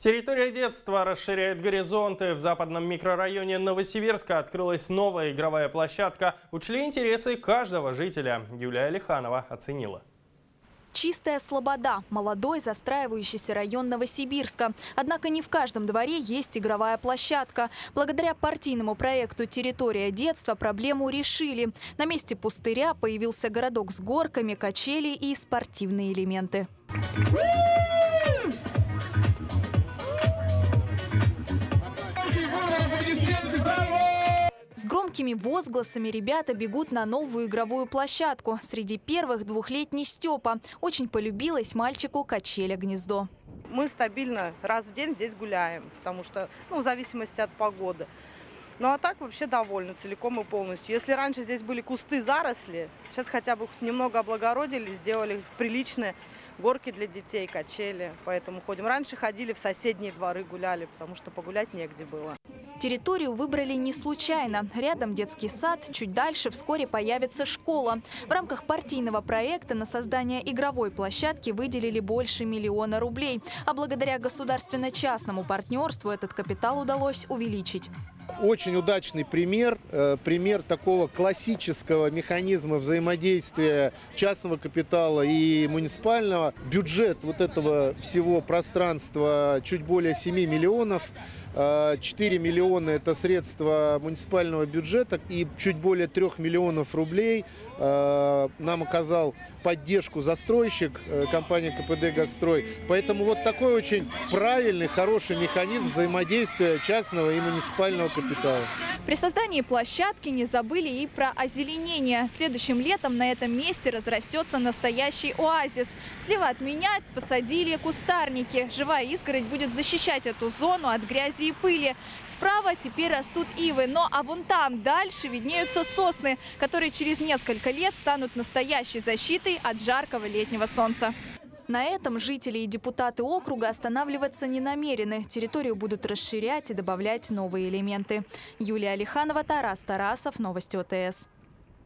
Территория детства расширяет горизонты. В западном микрорайоне Новосибирска открылась новая игровая площадка. Учли интересы каждого жителя. Юлия Алиханова оценила. Чистая слобода – молодой застраивающийся район Новосибирска. Однако не в каждом дворе есть игровая площадка. Благодаря партийному проекту «Территория детства» проблему решили. На месте пустыря появился городок с горками, качели и спортивные элементы. Громкими возгласами ребята бегут на новую игровую площадку. Среди первых двухлетний Степа. Очень полюбилась мальчику качеля гнездо. Мы стабильно раз в день здесь гуляем, потому что, ну, в зависимости от погоды. Ну а так вообще довольны целиком и полностью. Если раньше здесь были кусты, заросли, сейчас хотя бы немного облагородили, сделали приличные горки для детей, качели. Поэтому ходим. Раньше ходили в соседние дворы, гуляли, потому что погулять негде было. Территорию выбрали не случайно. Рядом детский сад, чуть дальше вскоре появится школа. В рамках партийного проекта на создание игровой площадки выделили больше миллиона рублей. А благодаря государственно-частному партнерству этот капитал удалось увеличить. Очень удачный пример, э, пример такого классического механизма взаимодействия частного капитала и муниципального. Бюджет вот этого всего пространства чуть более 7 миллионов. 4 э, миллиона это средства муниципального бюджета и чуть более 3 миллионов рублей э, нам оказал поддержку застройщик компания КПД «Газстрой». Поэтому вот такой очень правильный, хороший механизм взаимодействия частного и муниципального капитала. При создании площадки не забыли и про озеленение. Следующим летом на этом месте разрастется настоящий оазис. Слева от меня посадили кустарники. Живая изгородь будет защищать эту зону от грязи и пыли. Справа теперь растут ивы, но а вон там дальше виднеются сосны, которые через несколько лет станут настоящей защитой от жаркого летнего солнца. На этом жители и депутаты округа останавливаться не намерены. Территорию будут расширять и добавлять новые элементы. Юлия Алиханова, Тарас Тарасов. Новости ОТС.